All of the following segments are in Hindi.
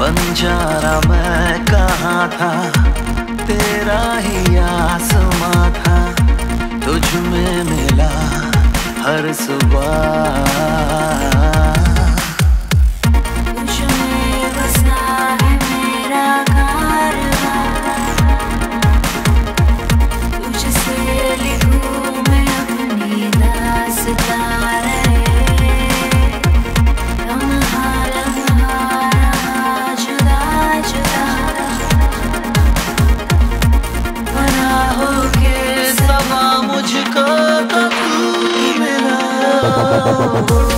बंजारा मैं कहाँ था? तेरा ही आसमां था। तुझ में मिला हर सुबह। oh, oh, oh.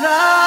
love.